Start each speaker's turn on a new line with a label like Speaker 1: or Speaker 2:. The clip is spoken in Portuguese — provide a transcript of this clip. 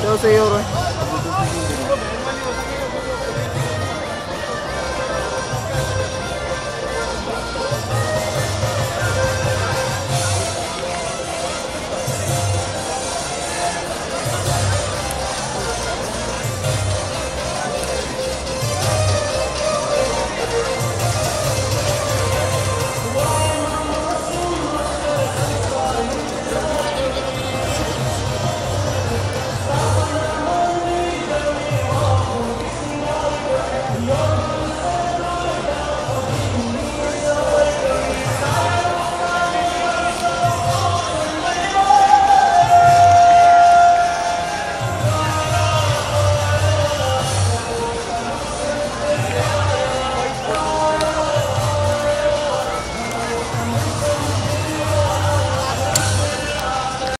Speaker 1: Então, senhor.